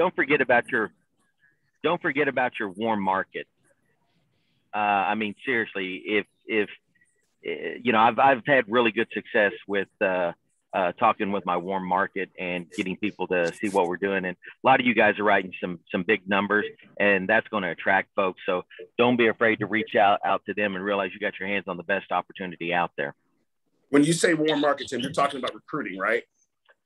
don't forget about your don't forget about your warm market. Uh, I mean, seriously, if if eh, you know, I've I've had really good success with uh, uh, talking with my warm market and getting people to see what we're doing. And a lot of you guys are writing some some big numbers, and that's going to attract folks. So don't be afraid to reach out out to them and realize you got your hands on the best opportunity out there. When you say warm market, Tim, you're talking about recruiting, right?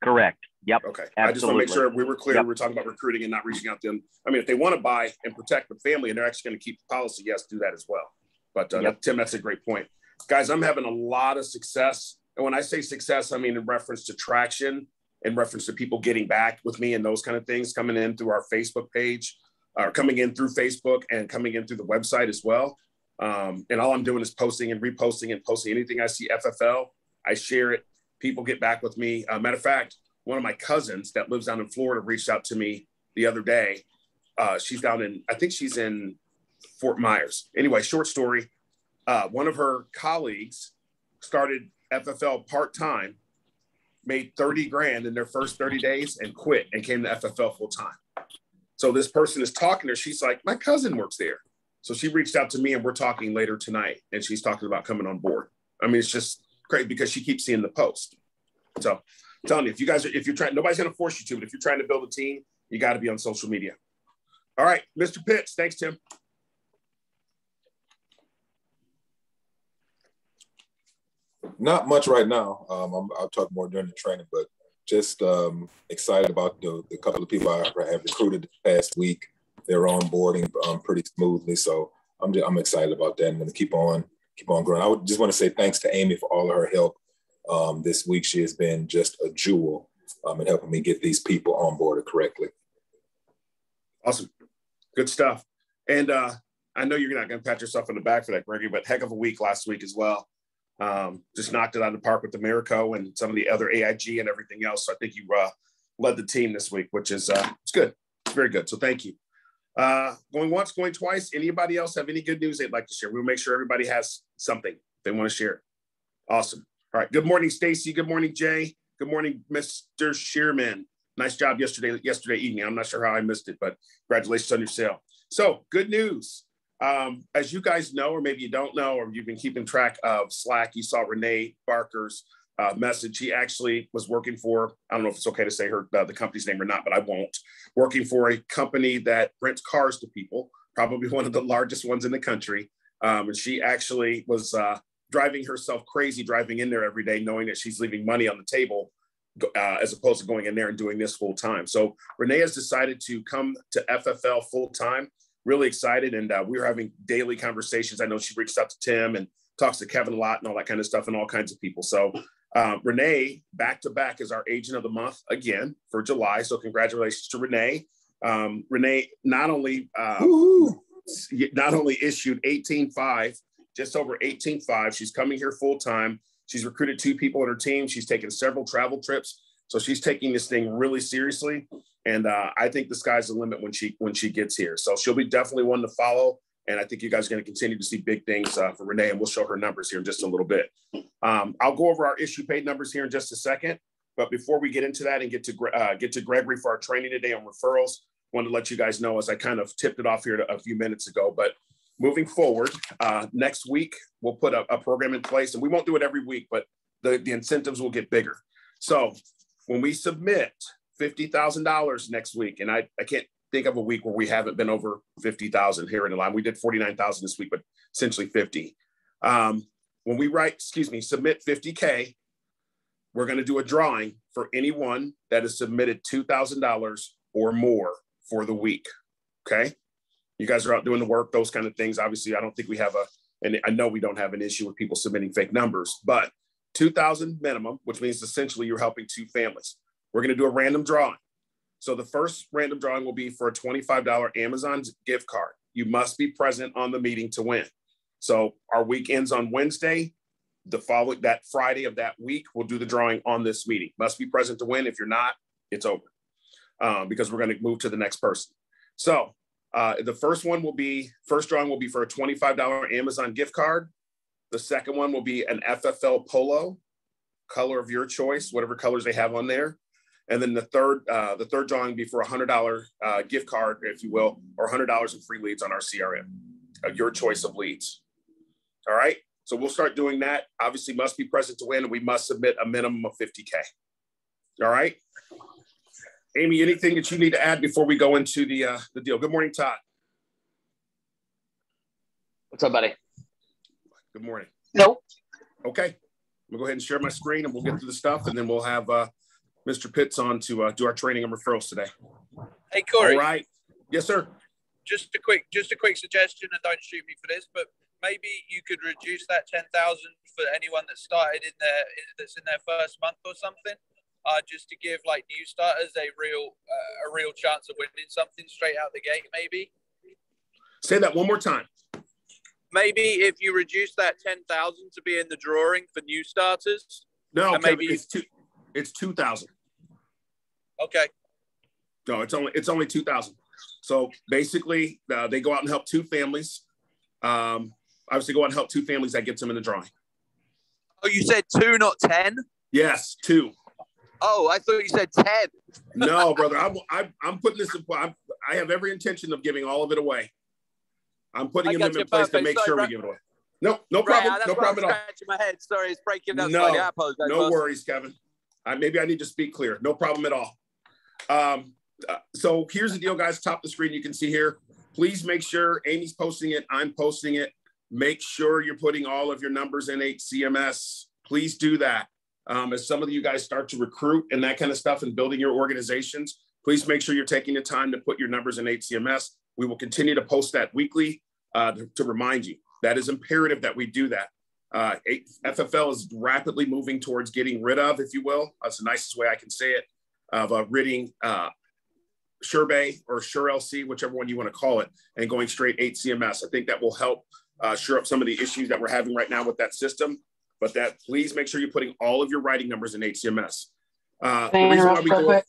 Correct. Yep. Okay. Absolutely. I just want to make sure we were clear. Yep. We're talking about recruiting and not reaching out to them. I mean, if they want to buy and protect the family and they're actually going to keep the policy, yes, do that as well. But uh, yep. Tim, that's a great point. Guys, I'm having a lot of success. And when I say success, I mean in reference to traction, in reference to people getting back with me and those kind of things coming in through our Facebook page, or coming in through Facebook and coming in through the website as well. Um, and all I'm doing is posting and reposting and posting anything I see FFL. I share it. People get back with me. Uh, matter of fact, one of my cousins that lives down in Florida reached out to me the other day. Uh, she's down in, I think she's in Fort Myers. Anyway, short story. Uh, one of her colleagues started FFL part time, made 30 grand in their first 30 days and quit and came to FFL full time. So this person is talking to her. She's like, My cousin works there. So she reached out to me and we're talking later tonight and she's talking about coming on board. I mean, it's just great because she keeps seeing the post. So telling you, if you guys are, if you're trying, nobody's going to force you to, but if you're trying to build a team, you got to be on social media. All right, Mr. Pitts. Thanks, Tim. Not much right now. Um, i will talk more during the training, but just um, excited about the, the, couple of people I have recruited this past week. They're onboarding um, pretty smoothly, so I'm just, I'm excited about that. I'm going to keep on keep on growing. I would just want to say thanks to Amy for all of her help um, this week. She has been just a jewel um, in helping me get these people on onboarded correctly. Awesome. Good stuff. And uh, I know you're not going to pat yourself on the back for that, Gregory, but heck of a week last week as well. Um, just knocked it out of the park with Americo and some of the other AIG and everything else. So I think you uh, led the team this week, which is uh, it's good. It's very good. So thank you. Uh, going once, going twice. Anybody else have any good news they'd like to share? We'll make sure everybody has something they want to share. Awesome. All right. Good morning, Stacy. Good morning, Jay. Good morning, Mr. Shearman. Nice job yesterday, yesterday evening. I'm not sure how I missed it, but congratulations on your sale. So good news. Um, as you guys know, or maybe you don't know, or you've been keeping track of Slack, you saw Renee Barker's uh, message. He actually was working for, I don't know if it's okay to say her uh, the company's name or not, but I won't. Working for a company that rents cars to people, probably one of the largest ones in the country. Um, and she actually was uh, driving herself crazy driving in there every day, knowing that she's leaving money on the table uh, as opposed to going in there and doing this full time. So Renee has decided to come to FFL full time. Really excited, and uh, we were having daily conversations. I know she reached out to Tim and talks to Kevin a lot and all that kind of stuff, and all kinds of people. So uh, Renee, back to back, is our agent of the month again for July. So congratulations to Renee. Um, Renee not only uh, not only issued 18.5 just over 18.5. She's coming here full time. She's recruited two people on her team. She's taken several travel trips. So she's taking this thing really seriously. And uh, I think the sky's the limit when she when she gets here. So she'll be definitely one to follow. And I think you guys are going to continue to see big things uh, for Renee, and we'll show her numbers here in just a little bit. Um, I'll go over our issue paid numbers here in just a second. But before we get into that and get to uh, get to Gregory for our training today on referrals, wanted to let you guys know as I kind of tipped it off here a few minutes ago. But moving forward, uh, next week, we'll put a, a, program in place and we won't do it every week, but the, the incentives will get bigger. So when we submit $50,000 next week, and I, I can't think of a week where we haven't been over 50,000 here in the line. We did 49,000 this week, but essentially 50. Um, when we write, excuse me, submit 50K, we're going to do a drawing for anyone that has submitted $2,000 or more for the week. Okay you guys are out doing the work, those kind of things. Obviously, I don't think we have a, and I know we don't have an issue with people submitting fake numbers, but 2000 minimum, which means essentially you're helping two families. We're going to do a random drawing. So the first random drawing will be for a $25 Amazon gift card. You must be present on the meeting to win. So our week ends on Wednesday. The following that Friday of that week, we'll do the drawing on this meeting. Must be present to win. If you're not, it's over um, because we're going to move to the next person. So uh, the first one will be, first drawing will be for a $25 Amazon gift card. The second one will be an FFL polo, color of your choice, whatever colors they have on there. And then the third, uh, the third drawing be for a hundred dollar uh, gift card, if you will, or hundred dollars in free leads on our CRM, uh, your choice of leads. All right. So we'll start doing that. Obviously, must be present to win, and we must submit a minimum of 50k. All right. Amy, anything that you need to add before we go into the uh, the deal? Good morning, Todd. What's up, buddy? Good morning. Nope. Okay. We'll go ahead and share my screen, and we'll get to the stuff, and then we'll have uh, Mr. Pitts on to uh, do our training and referrals today. Hey Corey. All right. Yes, sir. Just a quick, just a quick suggestion, and don't shoot me for this, but maybe you could reduce that ten thousand for anyone that started in their that's in their first month or something, uh, just to give like new starters a real uh, a real chance of winning something straight out the gate. Maybe. Say that one more time. Maybe if you reduce that ten thousand to be in the drawing for new starters. No, Kevin, maybe- it's two. It's two thousand. Okay. No, it's only it's only two thousand. So basically, uh, they go out and help two families. Um, obviously, go out and help two families. That gets them in the drawing. Oh, you said two, not ten. Yes, two. Oh, I thought you said ten. No, brother, I'm, I'm I'm putting this. In, I'm, I have every intention of giving all of it away. I'm putting them in place to make Sorry, sure we give it away. No, no problem. no problem at all. my head. Sorry, it's breaking up No. No worries, Kevin. I, maybe I need to speak clear. No problem at all. Um, uh, so here's the deal, guys. Top of the screen, you can see here. Please make sure Amy's posting it. I'm posting it. Make sure you're putting all of your numbers in HCMS. Please do that. Um, as some of you guys start to recruit and that kind of stuff and building your organizations, please make sure you're taking the time to put your numbers in HCMS. We will continue to post that weekly uh, to, remind you. That is imperative that we do that. Uh, FFL is rapidly moving towards getting rid of, if you will, that's the nicest way I can say it, of uh, ridding uh, SuranceBay or SureLC, whichever one you want to call it, and going straight HCMS. I think that will help uh, sure up some of the issues that we're having right now with that system. But that please make sure you're putting all of your writing numbers in HCMS. Uh, the Can I reason why we go- quick?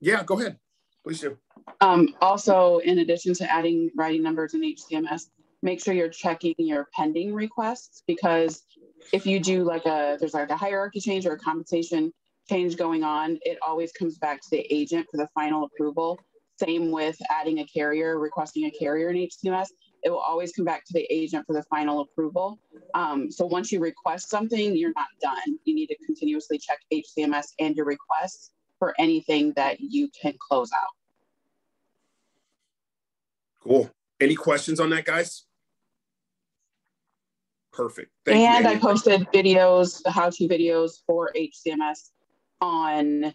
yeah, go ahead. Please do. Um, also, in addition to adding writing numbers in HCMS, make sure you're checking your pending requests because if you do like a, there's like a hierarchy change or a compensation change going on, it always comes back to the agent for the final approval. Same with adding a carrier, requesting a carrier in HCMS. It will always come back to the agent for the final approval. Um, so once you request something, you're not done. You need to continuously check HCMS and your requests for anything that you can close out. Cool. Any questions on that, guys? Perfect. Thank you, and I posted videos, the how-to videos for HCMS on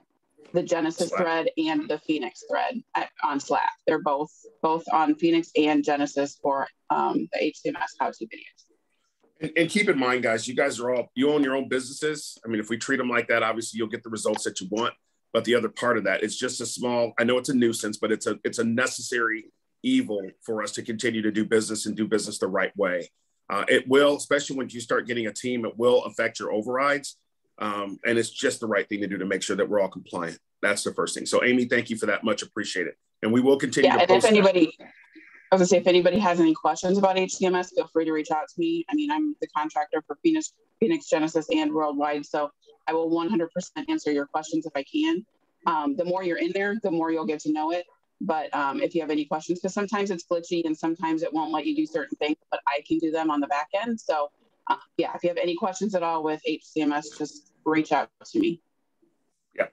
the Genesis Slack. thread and the Phoenix thread at, on Slack. They're both both on Phoenix and Genesis for um, the HCMS how-to videos. And, and keep in mind, guys, you guys are all you own your own businesses. I mean, if we treat them like that, obviously you'll get the results that you want. But the other part of that is just a small. I know it's a nuisance, but it's a it's a necessary evil for us to continue to do business and do business the right way. Uh, it will, especially when you start getting a team, it will affect your overrides. Um, and it's just the right thing to do to make sure that we're all compliant. That's the first thing. So, Amy, thank you for that. Much appreciated. And we will continue Yeah, to and if that. anybody, I was gonna say, if anybody has any questions about HCMS, feel free to reach out to me. I mean, I'm the contractor for Phoenix, Phoenix Genesis and Worldwide, so I will 100% answer your questions if I can. Um, the more you're in there, the more you'll get to know it. But um, if you have any questions, because sometimes it's glitchy and sometimes it won't let you do certain things, but I can do them on the back end. So uh, yeah, if you have any questions at all with HCMS, just reach out to me. Yeah.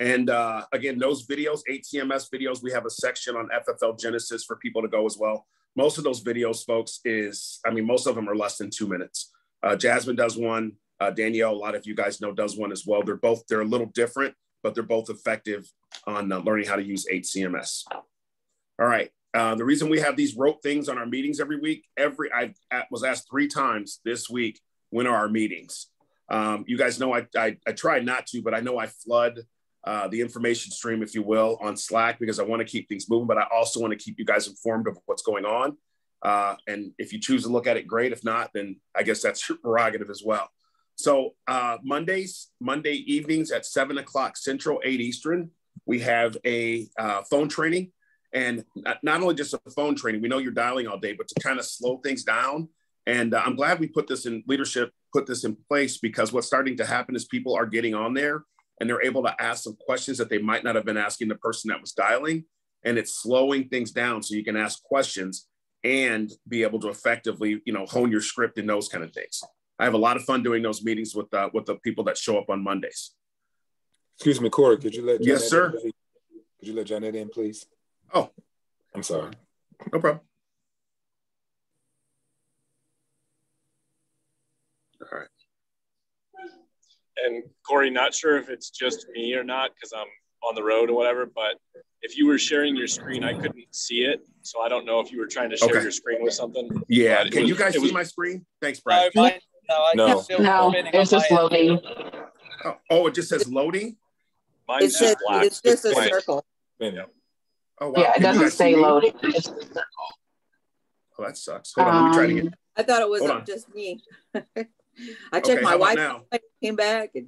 And uh, again, those videos, HCMS videos, we have a section on FFL Genesis for people to go as well. Most of those videos, folks, is I mean, most of them are less than two minutes. Uh, Jasmine does one. Uh, Danielle, a lot of you guys know, does one as well. They're both they're a little different, but they're both effective on uh, learning how to use HCMS. All right. Uh, the reason we have these rote things on our meetings every week, every I was asked three times this week, when are our meetings? Um, you guys know I, I I try not to, but I know I flood uh, the information stream, if you will, on Slack because I want to keep things moving, but I also want to keep you guys informed of what's going on. Uh, and if you choose to look at it, great. If not, then I guess that's your prerogative as well. So uh, Mondays, Monday evenings at seven o'clock Central, eight Eastern, we have a uh, phone training, and not, only just a phone training. We know you're dialing all day, but to kind of slow things down. And uh, I'm glad we put this in leadership, put this in place because what's starting to happen is people are getting on there and they're able to ask some questions that they might not have been asking the person that was dialing. And it's slowing things down so you can ask questions and be able to effectively, you know, hone your script and those kind of things. I have a lot of fun doing those meetings with uh, with the people that show up on Mondays. Excuse me, Corey. Could you let Janet yes, sir. In, could you let Janet in, please? Oh, I'm sorry. No problem. All right. And Corey, not sure if it's just me or not because I'm on the road or whatever, but if you were sharing your screen, I couldn't see it. So I don't know if you were trying to share okay. your screen with something. Yeah. Can was, you guys see was, my screen? Thanks, Brad. No, mine, no, no, no it's just loading. Oh, oh, it just says loading? Mine's it's just, black. It's just a circle. Yeah. Oh, wow. Yeah, it doesn't say loading. It's a. Oh, that sucks. Hold on, let me try to get. I thought it was just me. I checked okay, my wife. Came back. And...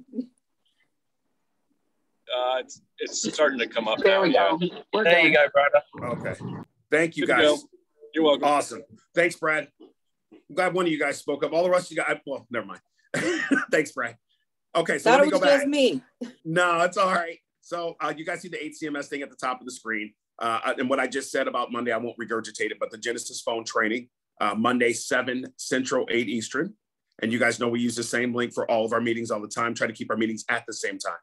Uh, it's, it's starting to come up there now. We go. Yeah. there you go, Brad. Okay. Thank you, guys. You're welcome. Awesome. Thanks, Brad. I'm glad one of you guys spoke up. All the rest of you guys, well, never mind. Thanks, Brad. Okay, so Thought let me go back. me. No, it's all right. So uh, you guys see the HCMS thing at the top of the screen. Uh, and what I just said about Monday, I won't regurgitate it, but the Genesis phone training, uh, Monday, 7 Central, 8 Eastern. And you guys know we use the same link for all of our meetings all the time, try to keep our meetings at the same time.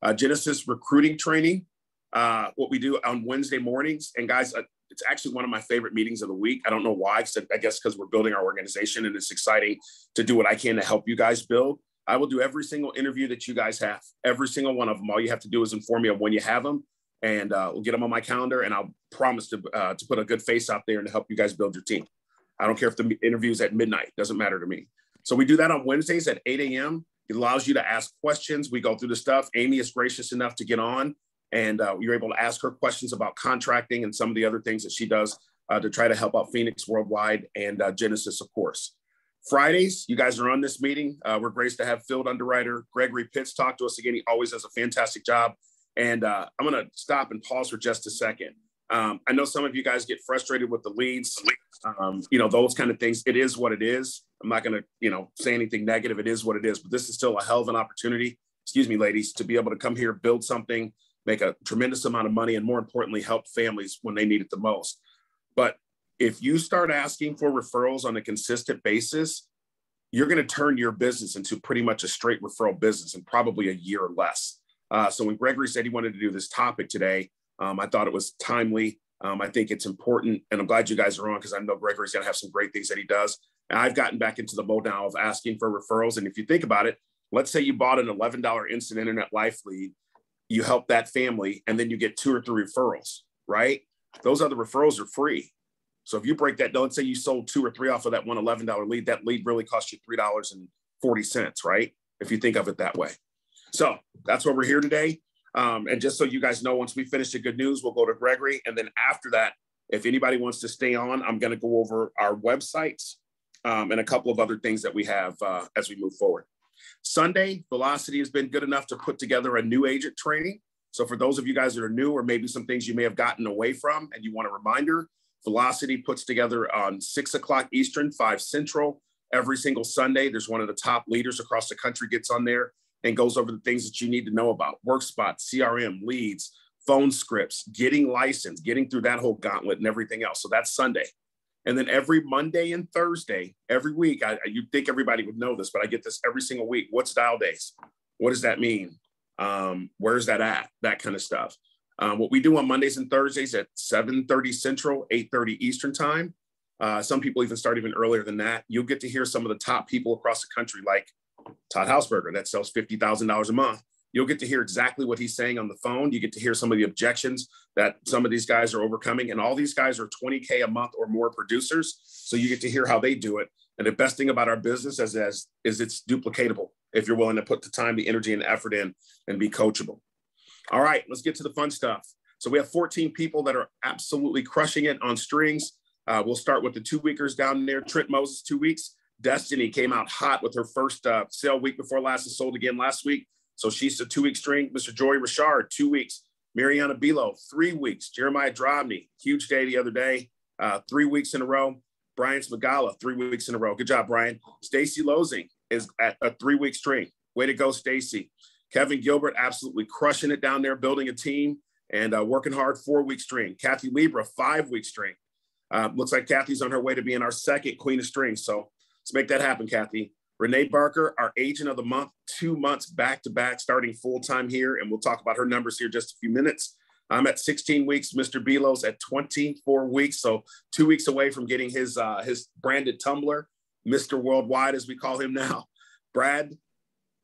Uh, Genesis recruiting training, uh, what we do on Wednesday mornings. And guys, uh, it's actually one of my favorite meetings of the week. I don't know why, I guess because we're building our organization and it's exciting to do what I can to help you guys build. I will do every single interview that you guys have, every single one of them. All you have to do is inform me of when you have them, and uh, we'll get them on my calendar. And I'll promise to uh, to put a good face out there and to help you guys build your team. I don't care if the interview is at midnight; doesn't matter to me. So we do that on Wednesdays at 8 a.m. It allows you to ask questions. We go through the stuff. Amy is gracious enough to get on, and uh, you're able to ask her questions about contracting and some of the other things that she does uh, to try to help out Phoenix Worldwide and uh, Genesis, of course. Fridays, you guys are on this meeting. Uh, we're graced to have field underwriter Gregory Pitts talk to us again. He always does a fantastic job. And uh, I'm going to stop and pause for just a second. Um, I know some of you guys get frustrated with the leads, um, you know, those kind of things. It is what it is. I'm not going to, you know, say anything negative. It is what it is. But this is still a hell of an opportunity, excuse me, ladies, to be able to come here, build something, make a tremendous amount of money, and more importantly, help families when they need it the most. But if you start asking for referrals on a consistent basis, you're going to turn your business into pretty much a straight referral business in probably a year or less. Uh, so when Gregory said he wanted to do this topic today, um, I thought it was timely. Um, I think it's important, and I'm glad you guys are on because I know Gregory's going to have some great things that he does. And I've gotten back into the mode now of asking for referrals. And if you think about it, let's say you bought an $11 instant internet life lead, you help that family, and then you get two or three referrals, right? Those other referrals are free. So if you break that, let's say you sold two or three off of that one $11 lead, that lead really cost you $3.40, right? If you think of it that way. So that's why we're here today. Um, and just so you guys know, once we finish the good news, we'll go to Gregory. And then after that, if anybody wants to stay on, I'm going to go over our websites um, and a couple of other things that we have uh, as we move forward. Sunday, Velocity has been good enough to put together a new agent training. So for those of you guys that are new, or maybe some things you may have gotten away from and you want a reminder, Velocity puts together on six o'clock Eastern, five Central every single Sunday. There's one of the top leaders across the country gets on there and goes over the things that you need to know about work WorkSpot, CRM, leads, phone scripts, getting licensed, getting through that whole gauntlet and everything else. So that's Sunday. And then every Monday and Thursday, every week, I, you think everybody would know this, but I get this every single week. What's dial days? What does that mean? Um, where's that at? That kind of stuff. Um, what we do on Mondays and Thursdays at 7.30 Central, 8.30 Eastern time. Uh, some people even start even earlier than that. You'll get to hear some of the top people across the country, like Todd Hausberger, that sells $50,000 a month. You'll get to hear exactly what he's saying on the phone. You get to hear some of the objections that some of these guys are overcoming. And all these guys are 20K a month or more producers. So you get to hear how they do it. And the best thing about our business is, is, is it's duplicatable if you're willing to put the time, the energy, and effort in and be coachable. All right, let's get to the fun stuff. So we have 14 people that are absolutely crushing it on strings. Uh, we'll start with the two weekers down there. Trent Moses, two weeks. Destiny came out hot with her first uh, sale week before last and sold again last week. So she's a two week string. Mr. Joey Richard, two weeks. Mariana Bilo, three weeks. Jeremiah Drobny, huge day the other day, uh, three weeks in a row. Brian Smagala, three weeks in a row. Good job, Brian. Stacy Losing is at a three week string. Way to go, Stacy. Kevin Gilbert absolutely crushing it down there, building a team and uh, working hard four week string. Kathy Libra, five week string. Uh, looks like Kathy's on her way to being our second queen of strings. So let's make that happen, Kathy. Renee Barker, our agent of the month, two months back to back, starting full time here. And we'll talk about her numbers here just a few minutes. I'm at 16 weeks. Mr. Belos at 24 weeks, so two weeks away from getting his uh, his branded tumbler, Mr. Worldwide as we call him now. Brad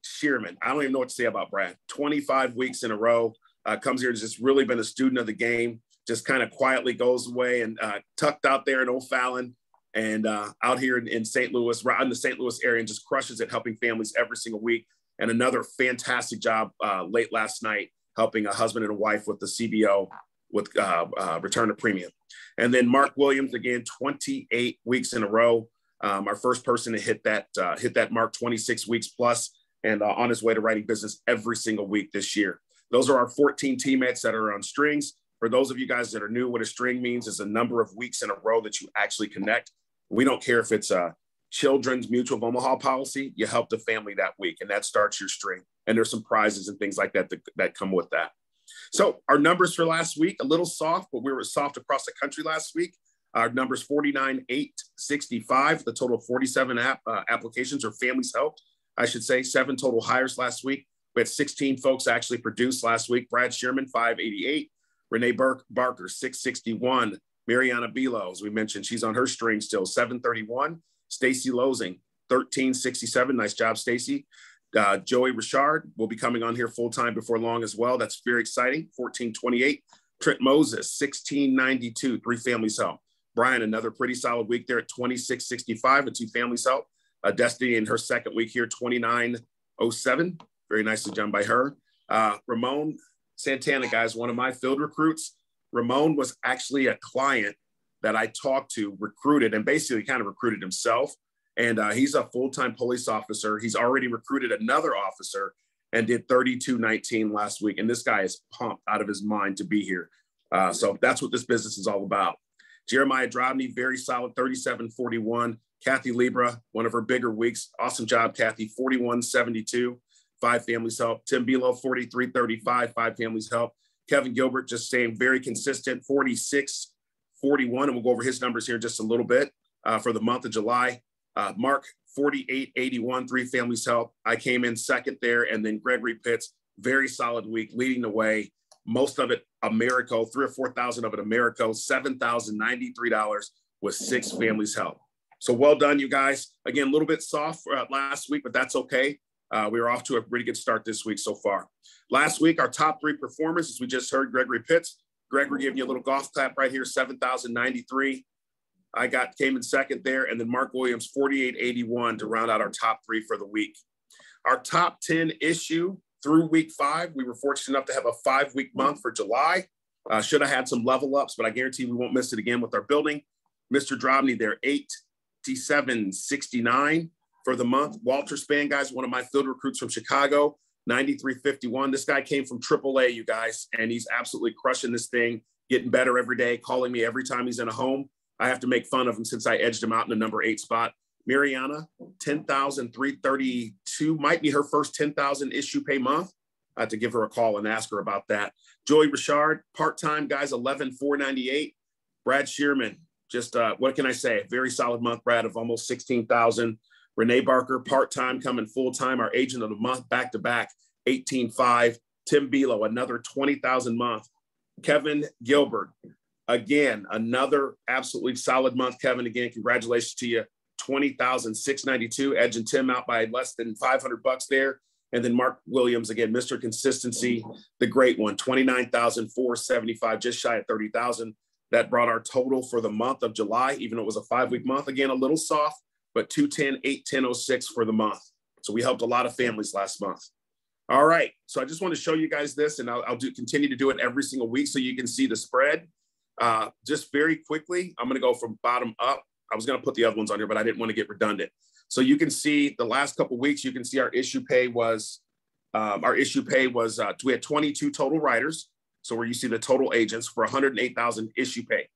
Shearman. I don't even know what to say about Brad. 25 weeks in a row. Uh, comes here, has just really been a student of the game. Just kind of quietly goes away and uh, tucked out there in O'Fallon and uh, out here in, in St. Louis, right in the St. Louis area, and just crushes it, helping families every single week. And another fantastic job uh, late last night, helping a husband and a wife with the CBO with uh, uh, return of premium. And then Mark Williams again, 28 weeks in a row. Um, our first person to hit that hit that mark, 26 weeks plus and uh, on his way to writing business every single week this year. Those are our 14 teammates that are on strings. For those of you guys that are new, what a string means is a number of weeks in a row that you actually connect. We don't care if it's a children's mutual of Omaha policy, you help the family that week, and that starts your string. And there's some prizes and things like that that, that come with that. So our numbers for last week, a little soft, but we were soft across the country last week. Our numbers 49, 8, 65, the total 47 app, uh, applications or families helped. I should say, seven total hires last week. We had 16 folks actually produced last week. Brad Shearman, 588. Renee Burke, Barker, 661. Mariana Bilo, as we mentioned, she's on her string still, 731. Stacy Losing, 1367. Nice job, Stacy. Uh, Joey Richard will be coming on here full time before long as well. That's very exciting. 1428. Trent Moses, 1692. Three families help. Brian, another pretty solid week there at 2665 and two families help. Uh, Destiny in her second week here, 2907. Very nicely done by her. Uh, Ramon Santana, guys, one of my field recruits. Ramon was actually a client that I talked to, recruited, and basically kind of recruited himself. And uh, he's a full time police officer. He's already recruited another officer and did 3219 last week. And this guy is pumped out of his mind to be here. Uh, so that's what this business is all about. Jeremiah Drobny, very solid, 3741. Kathy Libra, one of her bigger weeks. Awesome job, Kathy. 4172, five families help. Tim Bilo, 4335, five families help. Kevin Gilbert just staying very consistent, 46 41. And we'll go over his numbers here just a little bit uh, for the month of July. Uh, Mark, 48 81, three families help. I came in second there. And then Gregory Pitts, very solid week, leading the way. Most of it Americo, three or 4,000 of it Americo, $7,093 with six families help. So well done, you guys. Again, a little bit soft uh, last week, but that's okay. Uh, we are off to a pretty good start this week so far. Last week, our top three performers, as we just heard, Gregory Pitts. Gregory giving you a little golf clap right here, 7,093. I got came in second there, and then Mark Williams, 4881 to round out our top three for the week. Our top 10 issue through week five, we were fortunate enough to have a five week month for July. Uh, should have had some level ups, but I guarantee we won't miss it again with our building. Mr. Drobny there, eight 67.69 for the month. Walter Span, guys, one of my field recruits from Chicago, 93.51. This guy came from AAA, you guys, and he's absolutely crushing this thing, getting better every day, calling me every time he's in a home. I have to make fun of him since I edged him out in the number eight spot. Mariana, 10,332, might be her first 10,000 issue pay month. I have to give her a call and ask her about that. Joey Richard, part-time guys, 11,498. Brad Shearman, just uh, what can I say? Very solid month, Brad, of almost 16,000. Renee Barker, part time, coming full time, our agent of the month, back to back, 18.5. Tim Bilo, another 20,000 month. Kevin Gilbert, again, another absolutely solid month. Kevin, again, congratulations to you. 20,692, edging Tim out by less than 500 bucks there. And then Mark Williams, again, Mr. Consistency, the great one, 29,475, just shy of 30,000. That brought our total for the month of July, even though it was a five week month, again, a little soft, but 210, 810, for the month. So we helped a lot of families last month. All right. So I just want to show you guys this, and I'll, I'll do continue to do it every single week so you can see the spread. Uh, just very quickly, I'm going to go from bottom up. I was going to put the other ones on here, but I didn't want to get redundant. So you can see the last couple weeks, you can see our issue pay was um, our issue pay was uh, we had 22 total writers. So where you see the total agents for 108,000 issue pay.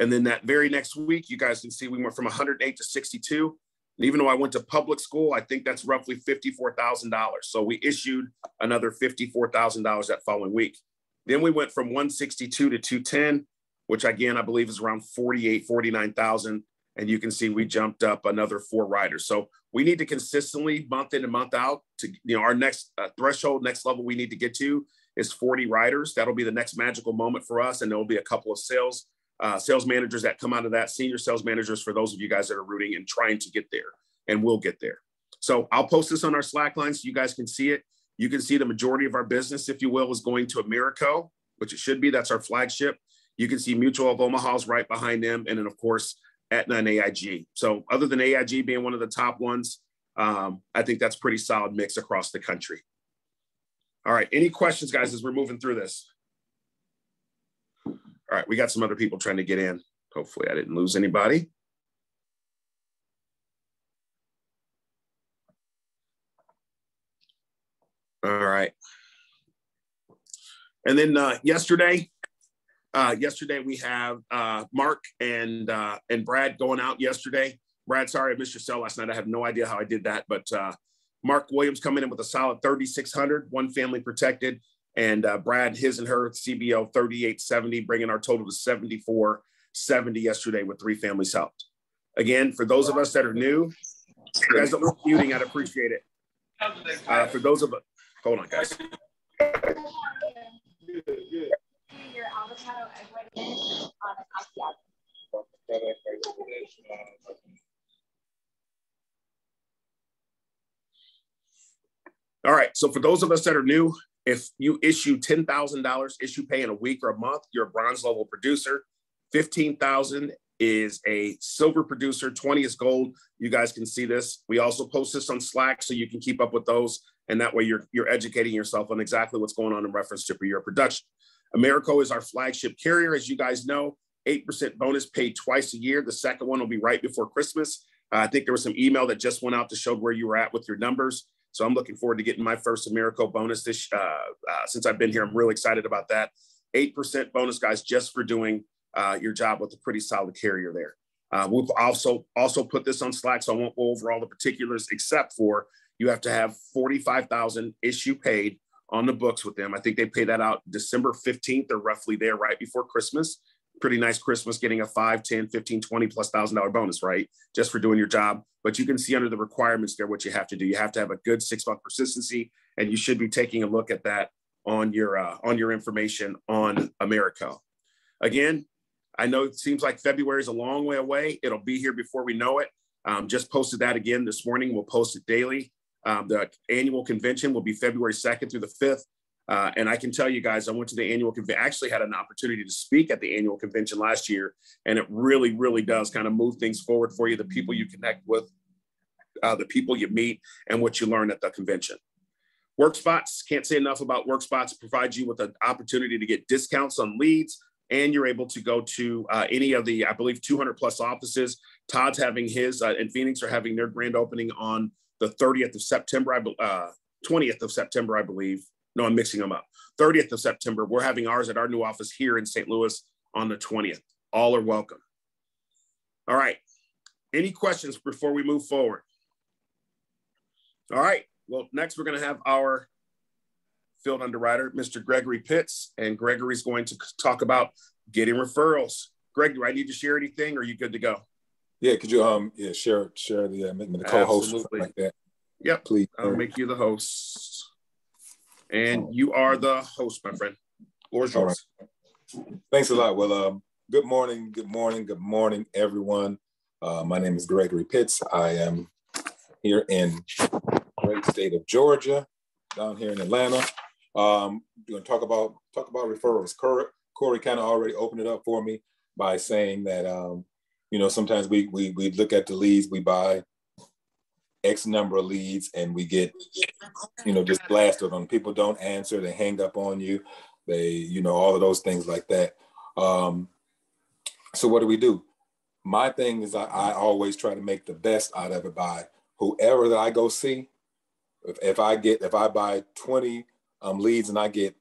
And then that very next week, you guys can see we went from 108 to 62. And even though I went to public school, I think that's roughly $54,000. So we issued another $54,000 that following week. Then we went from 162 to 210, which again, I believe is around 48, 49,000. And you can see we jumped up another four riders. So we need to consistently month in and month out to, you know, our next uh, threshold, next level we need to get to is 40 riders. That'll be the next magical moment for us. And there'll be a couple of sales uh, sales managers that come out of that, senior sales managers for those of you guys that are rooting and trying to get there, and we'll get there. So I'll post this on our Slack line so you guys can see it. You can see the majority of our business, if you will, is going to Americo, which it should be. That's our flagship. You can see Mutual of Omaha's right behind them. And then, of course, Aetna and AIG. So other than AIG being one of the top ones, um, I think that's pretty solid mix across the country. All right. Any questions, guys, as we're moving through this? All right, we got some other people trying to get in. Hopefully I didn't lose anybody. All right. And then uh, yesterday, uh, yesterday we have uh, Mark and uh, and Brad going out yesterday. Brad, sorry I missed your cell last night. I have no idea how I did that, but uh, Mark Williams coming in with a solid 3,600, one family protected, and uh, Brad, his and her CBO 3870, bringing our total to 7470 yesterday with three families helped. Again, for those of us that are new, you guys look muting, I'd appreciate it. Uh, for those of us, hold on, guys. All right, so for those of us that are new, if you issue $10,000 issue pay in a week or a month, you're a bronze level producer. 15,000 is a silver producer, 20 is gold. You guys can see this. We also post this on Slack so you can keep up with those. And that way you're, you're educating yourself on exactly what's going on in reference to year production. Americo is our flagship carrier. As you guys know, 8% bonus paid twice a year. The second one will be right before Christmas. Uh, I think there was some email that just went out to show where you were at with your numbers. So I'm looking forward to getting my first Americo bonus this uh, uh, since I've been here. I'm really excited about that. 8% bonus, guys, just for doing uh, your job with a pretty solid carrier there. Uh, we'll also also put this on Slack, so I won't go over all the particulars except for you have to have 45,000 issue paid on the books with them. I think they pay that out December 15th or roughly there right before Christmas pretty nice Christmas getting a 5, 10, 15, 20 plus thousand dollar bonus, right? Just for doing your job. But you can see under the requirements there what you have to do. You have to have a good six month persistency, and you should be taking a look at that on your uh, on your information on Americo. Again, I know it seems like February is a long way away. It'll be here before we know it. Um, just posted that again this morning. We'll post it daily. Um, the annual convention will be February 2nd through the 5th. Uh, and I can tell you guys, I went to the annual convention, actually had an opportunity to speak at the annual convention last year. And it really, really does kind of move things forward for you, the people you connect with, uh, the people you meet, and what you learn at the convention. WorkSpots, can't say enough about work spots, provide you with an opportunity to get discounts on leads. And you're able to go to uh, any of the, I believe, 200 plus offices. Todd's having his, uh, and Phoenix are having their grand opening on the 30th of September, I 20th uh, of September, I believe no, I'm mixing them up. 30th of September, we're having ours at our new office here in St. Louis on the 20th. All are welcome. All right. Any questions before we move forward? All right. Well, next we're going to have our field underwriter, Mr. Gregory Pitts, and Gregory's going to talk about getting referrals. Greg, do I need to share anything or are you good to go? Yeah, could you um yeah share share the uh, the co-host like that? Yep, please. I'll make you the host. And you are the host, my friend. Floor yours. Right. Thanks a lot. Well, um, good morning, good morning, good morning, everyone. Uh, my name is Gregory Pitts. I am here in great state of Georgia, down here in Atlanta. Um, we're going to talk about talk about referrals. Corey, Corey kind of already opened it up for me by saying that um, you know sometimes we, we we look at the leads we buy X number of leads and we get, you know, just blasted on. People don't answer, they hang up on you, they, you know, all of those things like that. Um, so what do we do? My thing is I, I always try to make the best out of it by whoever that I go see. If, if I get, if I buy 20 um, leads and I get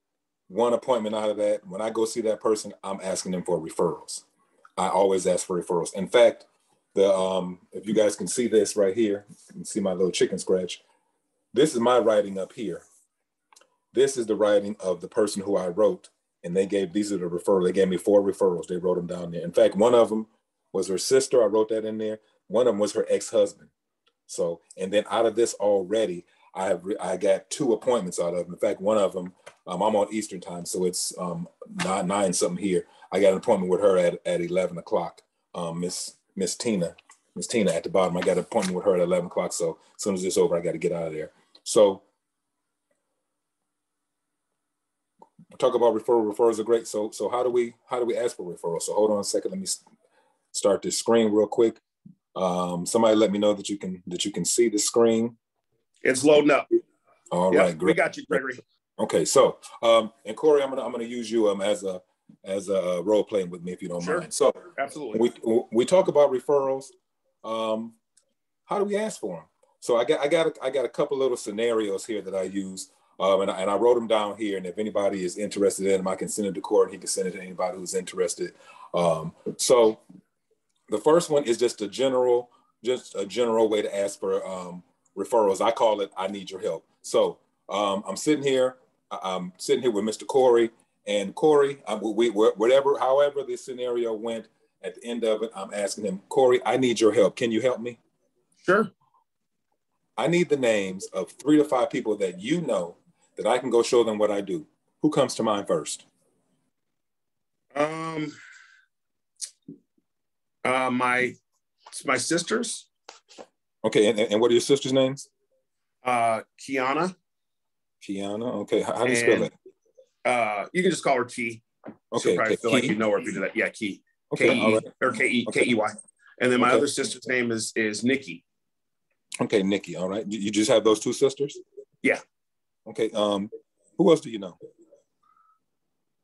one appointment out of that, when I go see that person, I'm asking them for referrals. I always ask for referrals. In fact, the um, if you guys can see this right here, you can see my little chicken scratch. This is my writing up here. This is the writing of the person who I wrote, and they gave these are the referral. They gave me four referrals. They wrote them down there. In fact, one of them was her sister. I wrote that in there. One of them was her ex-husband. So, and then out of this already, I have I got two appointments out of them. In fact, one of them, um, I'm on Eastern time, so it's um, nine, nine something here. I got an appointment with her at, at 11 o'clock. Um, Miss Miss Tina, Miss Tina at the bottom. I got an appointment with her at 11 o'clock. So as soon as it's over, I got to get out of there. So talk about referral. Referrals are great. So so how do we how do we ask for referrals? So hold on a second. Let me start this screen real quick. Um, somebody let me know that you can that you can see the screen. It's loading up. All yep, right, great. We got you, Gregory. Okay, so um, and Corey, I'm gonna I'm gonna use you um as a as a role playing with me if you don't sure. mind. So absolutely, we we talk about referrals. Um, how do we ask for them? So I got I got a, I got a couple little scenarios here that I use. Um, and, I, and I wrote them down here. And if anybody is interested in them, I can send it to Corey. He can send it to anybody who's interested. Um, so the first one is just a general, just a general way to ask for um, referrals. I call it "I need your help." So um, I'm sitting here, I'm sitting here with Mr. Corey, and Corey, I, we, whatever, however the scenario went, at the end of it, I'm asking him, Corey, I need your help. Can you help me? Sure. I need the names of three to five people that you know that I can go show them what I do. Who comes to mind first? Um, uh, my my sisters. Okay, and, and what are your sisters' names? Uh, Kiana. Kiana. Okay, how, how do you spell it? Uh, you can just call her Key. Okay, She'll probably feel Key. like you know her if you do that. Yeah, Key. Okay, K E right. or K E K E Y. And then my okay. other sister's name is is Nikki. Okay, Nikki. All right. You just have those two sisters? Yeah. Okay. Um, who else do you know?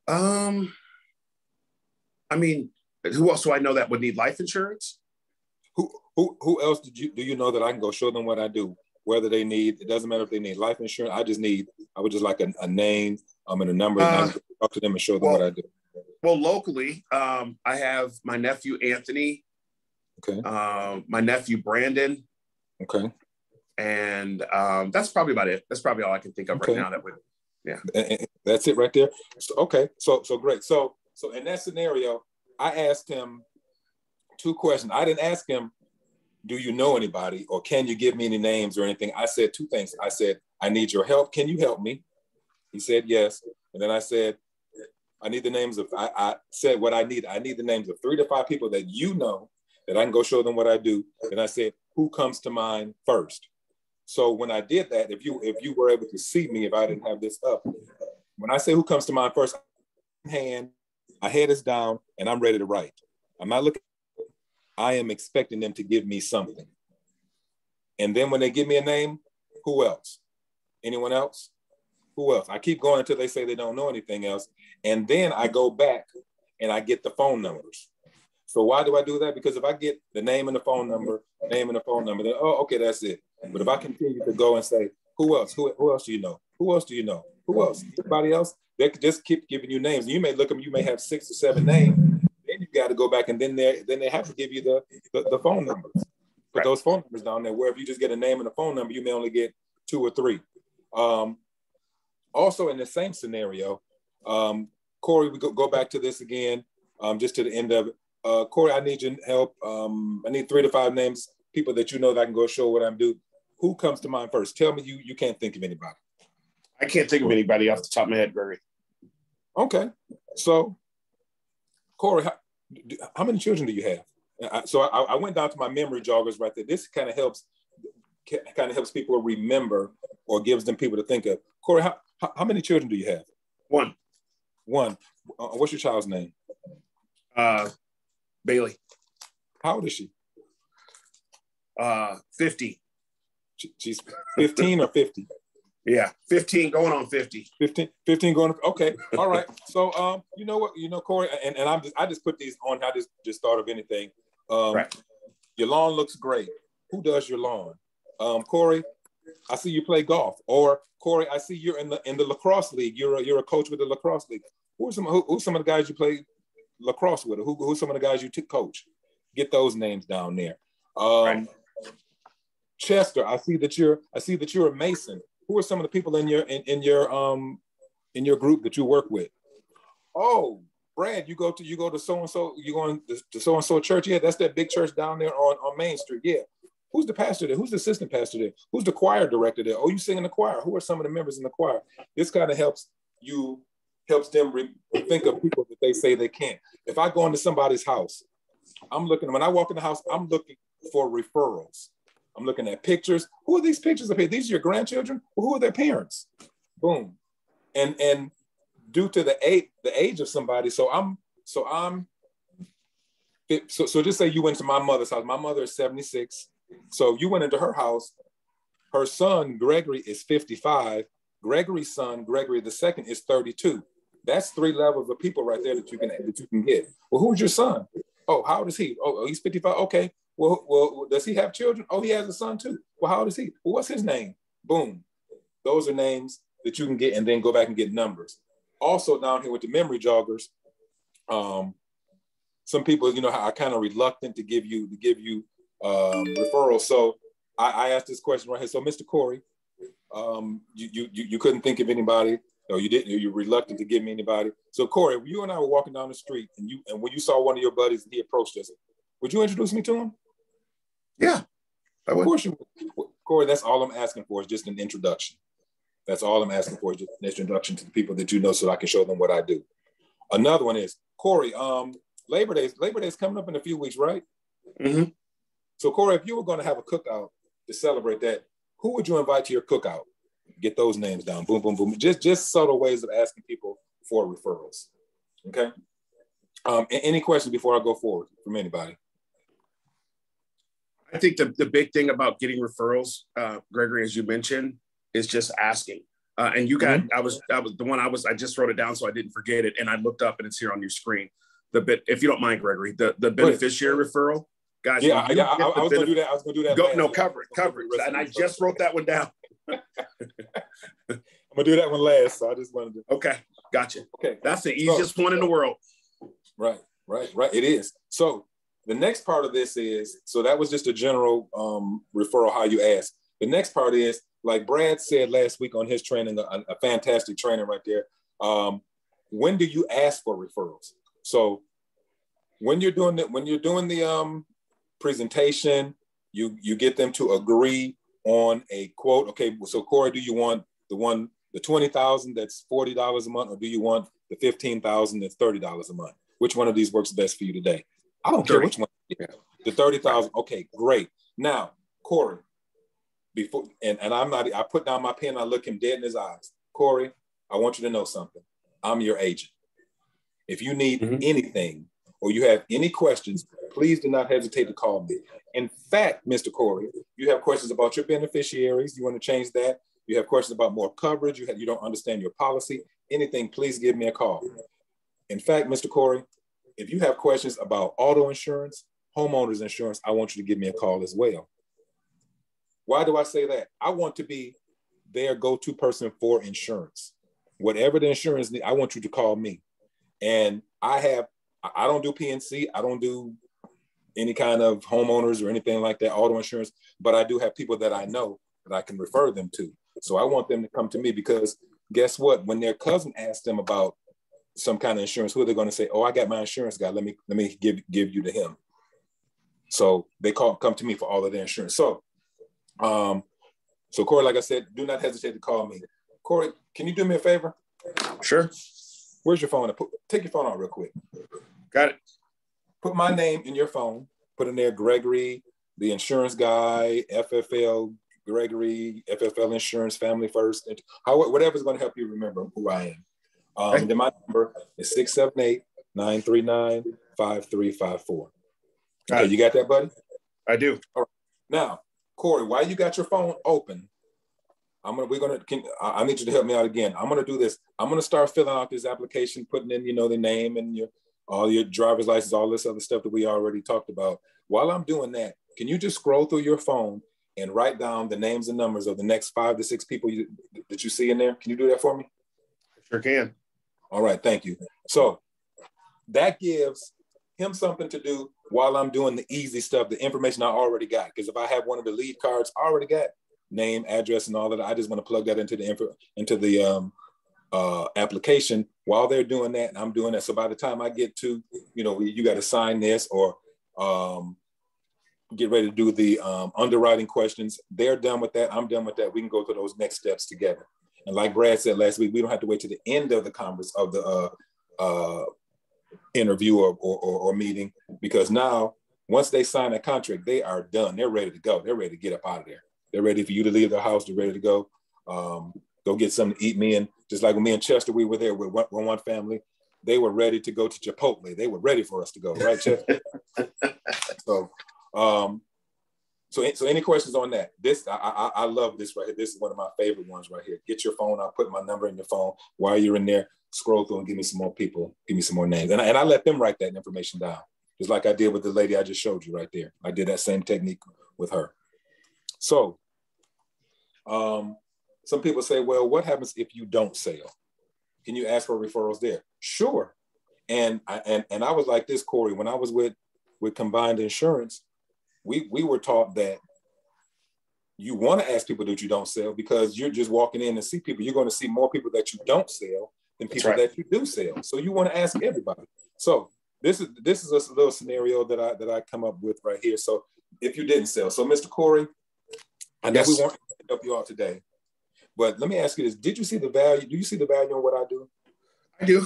Um, I mean, who else do I know that would need life insurance? Who who who else did you do you know that I can go show them what I do? Whether they need, it doesn't matter if they need life insurance. I just need, I would just like a, a name, um, and a number, uh, and talk to them and show them well, what I do. Well, locally, um, I have my nephew Anthony. Okay. Um, my nephew Brandon. Okay. And um, that's probably about it. That's probably all I can think of okay. right now. That would, yeah. And that's it right there. So, okay. So so great. So so in that scenario, I asked him two questions. I didn't ask him, do you know anybody or can you give me any names or anything? I said two things. I said, I need your help. Can you help me? He said yes. And then I said, I need the names of, I, I said what I need. I need the names of three to five people that you know that I can go show them what I do. And I said, who comes to mind first? So when I did that, if you if you were able to see me, if I didn't have this up, when I say who comes to mind first, hand my head is down and I'm ready to write. I'm not looking, I am expecting them to give me something. And then when they give me a name, who else? Anyone else? Who else? I keep going until they say they don't know anything else. And then I go back and I get the phone numbers. So why do I do that? Because if I get the name and the phone number, name and the phone number, then oh, okay, that's it. But if I continue to go and say, who else? Who, who else do you know? Who else do you know? Who else? Anybody else? They could just keep giving you names. You may look them, you may have six or seven names. Got to go back and then they then they have to give you the the, the phone numbers. Put right. those phone numbers down there. Where if you just get a name and a phone number, you may only get two or three. Um, also, in the same scenario, um, Corey, we go, go back to this again, um, just to the end of it. Uh, Corey, I need your help. Um, I need three to five names, people that you know that I can go show what I'm do. Who comes to mind first? Tell me you you can't think of anybody. I can't think of anybody off the top of my head, Gregory. Okay. So, Corey, how, how many children do you have? So I, I, went down to my memory joggers right there. This kind of helps, kind of helps people remember or gives them people to think of. Corey, how, how many children do you have? One. One. Uh, what's your child's name? Uh, Bailey. How old is she? Uh, 50. She's 15 or 50? Yeah, 15 going on 50. 15, 15 going okay. All right. So um, you know what, you know, Corey, and, and I'm just I just put these on, I just just thought of anything. Um right. your lawn looks great. Who does your lawn? Um, Corey, I see you play golf. Or Corey, I see you're in the in the lacrosse league. You're a, you're a coach with the lacrosse league. Who are some who, who's some of the guys you play lacrosse with? Who who's some of the guys you t- coach? get those names down there. Um, right. Chester, I see that you're I see that you're a Mason. Who are some of the people in your in, in your um in your group that you work with? Oh, Brad, you go to you go to so and so, you going to the so and so church? Yeah, that's that big church down there on, on Main Street. Yeah. Who's the pastor there? Who's the assistant pastor there? Who's the choir director there? Oh, you sing in the choir. Who are some of the members in the choir? This kind of helps you helps them re- think of people that they say they can't. If I go into somebody's house, I'm looking when I walk in the house, I'm looking for referrals. I'm looking at pictures. Who are these pictures of? These are your grandchildren? Who are their parents? Boom. And and due to the age the age of somebody, so I'm so I'm so so just say you went to my mother's house. My mother is 76. So you went into her house. Her son Gregory is 55. Gregory's son Gregory the second is 32. That's three levels of people right there that you can that you can get. Well, who's your son? Oh, how old is he? Oh, oh he's 55. Okay. Well, well, does he have children? Oh, he has a son too. Well, how old is he? Well, what's his name? Boom. Those are names that you can get and then go back and get numbers. Also down here with the memory joggers, um, some people, you know, are kind of reluctant to give you to give you um, referrals. So I, I asked this question right here. So, Mr. Corey, um, you, you you couldn't think of anybody, or you didn't. You're reluctant to give me anybody. So, Corey, you and I were walking down the street, and you and when you saw one of your buddies, he approached us. Would you introduce me to him? Yeah, I would. Of course you would. Corey, that's all I'm asking for is just an introduction. That's all I'm asking for is just an introduction to the people that you know so I can show them what I do. Another one is Corey, um, Labor Day, Labor Day is coming up in a few weeks, right? Mm-hmm. So Corey, if you were going to have a cookout to celebrate that, who would you invite to your cookout? Get those names down. Boom, boom, boom. Just just subtle ways of asking people for referrals. Okay. Um, any questions before I go forward from anybody? I think the, the big thing about getting referrals, uh, Gregory, as you mentioned, is just asking. Uh, and you got, mm-hmm. I was, I was the one I was, I just wrote it down so I didn't forget it. And I looked up and it's here on your screen. The bit, if you don't mind, Gregory, the, the beneficiary referral, guys. Yeah, yeah I, I, was gonna do that. I was gonna do that. Go, no, cover it, cover it. And I just wrote that one down. I'm gonna do that one last. So I just wanted to. Okay, gotcha. Okay, that's the easiest so, one in the world. Right, right, right. It is. So the next part of this is so that was just a general um, referral how you ask. The next part is like Brad said last week on his training, a, a fantastic training right there. Um, when do you ask for referrals? So when you're doing when you're doing the um, presentation, you you get them to agree on a quote. Okay, so Corey, do you want the one the twenty thousand that's forty dollars a month, or do you want the fifteen thousand that's thirty dollars a month? Which one of these works best for you today? I don't 30. care which one. The thirty thousand. Okay, great. Now, Corey, before and, and I'm not. I put down my pen. I look him dead in his eyes. Corey, I want you to know something. I'm your agent. If you need mm-hmm. anything or you have any questions, please do not hesitate to call me. In fact, Mr. Corey, you have questions about your beneficiaries. You want to change that. You have questions about more coverage. You, have, you don't understand your policy. Anything, please give me a call. In fact, Mr. Corey, if you have questions about auto insurance, homeowners insurance, I want you to give me a call as well. Why do I say that? I want to be their go-to person for insurance. Whatever the insurance need, I want you to call me. And I have, I don't do P&C, I don't do any kind of homeowners or anything like that, auto insurance, but I do have people that I know that I can refer them to. So I want them to come to me because guess what? When their cousin asks them about some kind of insurance, who are they going to say? Oh, I got my insurance guy. Let me let me give give you to him. So they call come to me for all of their insurance. So, um, so Corey, like I said, do not hesitate to call me. Corey, can you do me a favor? Sure. Where's your phone? Put, take your phone out real quick. Got it. Put my name in your phone. Put in there Gregory, the insurance guy, FFL Gregory, FFL Insurance, Family First, how, whatever's going to help you remember who I am. Um, and then my number is 678 939 5354. Okay, you got that, buddy? I do. All right. Now, Corey, while you got your phone open, I'm gonna we're gonna can, I need you to help me out again. I'm gonna do this. I'm gonna start filling out this application, putting in, you know, the name and your all your driver's license, all this other stuff that we already talked about. While I'm doing that, can you just scroll through your phone and write down the names and numbers of the next five to six people you, that you see in there? Can you do that for me? Sure can. All right, thank you. So that gives him something to do while I'm doing the easy stuff, the information I already got. Because if I have one of the lead cards, I already got name, address, and all that. I just want to plug that into the info, into the um, uh, application. While they're doing that, and I'm doing that. So by the time I get to, you know, you got to sign this or um, get ready to do the um, underwriting questions. They're done with that. I'm done with that. We can go through those next steps together. And like Brad said last week, we don't have to wait to the end of the conference of the uh, uh, interview or, or, or, meeting because now once they sign a contract, they are done. They're ready to go. They're ready to get up out of there. They're ready for you to leave the house. They're ready to go. Um, go get something to eat. Me and just like when me and Chester, we were there with one, one family. They were ready to go to Chipotle. They were ready for us to go, right, Chester? so, um, so, so any questions on that? This I, I, I love this right here. This is one of my favorite ones right here. Get your phone. I'll put my number in your phone while you're in there. Scroll through and give me some more people. Give me some more names, and I, and I let them write that information down, just like I did with the lady I just showed you right there. I did that same technique with her. So, um, some people say, well, what happens if you don't sell? Can you ask for referrals there? Sure. And I, and, and I was like this, Corey, when I was with, with Combined Insurance, we, we were taught that you want to ask people that you don't sell because you're just walking in and see people. You're going to see more people that you don't sell than people right. that you do sell. So you want to ask everybody. So this is this is a little scenario that I that I come up with right here. So if you didn't sell, so Mr. Corey, I know yes. we weren't to help you out today, but let me ask you this: Did you see the value? Do you see the value in what I do? I do.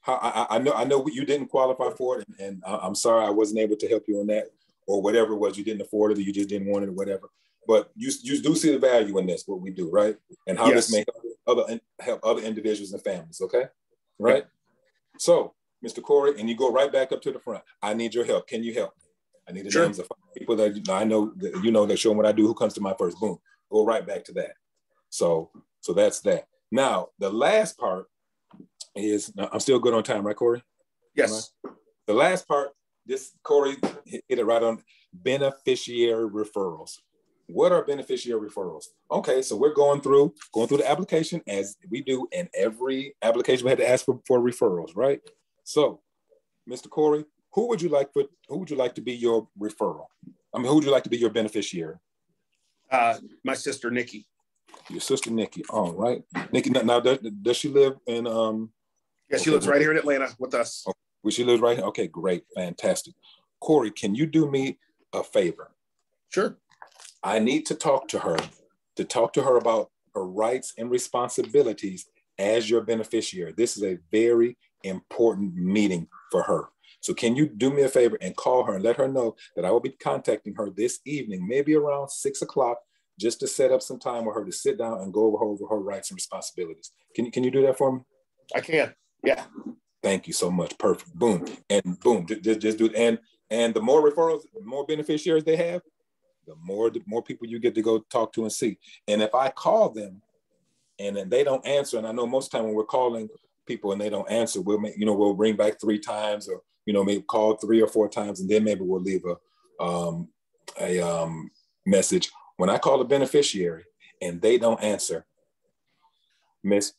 How, I, I know I know you didn't qualify for it, and, and I'm sorry I wasn't able to help you on that, or whatever it was. You didn't afford it, or you just didn't want it, or whatever. But you you do see the value in this, what we do, right? And how yes. this may help other help other individuals and families. Okay, right? So, Mr. Corey, and you go right back up to the front. I need your help. Can you help? I need the sure. names of people that I know that you know that show what I do. Who comes to my first? Boom. Go right back to that. So so that's that. Now the last part is I'm still good on time, right, Corey? Yes. The last part, this Corey hit it right on beneficiary referrals. What are beneficiary referrals? Okay, so we're going through going through the application as we do in every application. We had to ask for, for referrals, right? So, Mr. Corey, who would you like for who would you like to be your referral? I mean, who would you like to be your beneficiary? Uh, my sister Nikki. Your sister Nikki. All right, Nikki. Now, does, does she live in? um Yeah, she lives right here in Atlanta with us. Well, she lives right here. Okay, great, fantastic. Corey, can you do me a favor? Sure. I need to talk to her to talk to her about her rights and responsibilities as your beneficiary. This is a very important meeting for her. So can you do me a favor and call her and let her know that I will be contacting her this evening, maybe around six o'clock, just to set up some time with her to sit down and go over her, over her rights and responsibilities. Can you can you do that for me? I can. Yeah. Thank you so much. Perfect. Boom. And boom. Just, just do it. And and the more referrals, the more beneficiaries they have, the more the more people you get to go talk to and see. And if I call them and then they don't answer, and I know most time when we're calling people and they don't answer, we'll make, you know, we'll ring back three times or you know, maybe call three or four times, and then maybe we'll leave a um, a um, message. When I call a beneficiary and they don't answer, Miss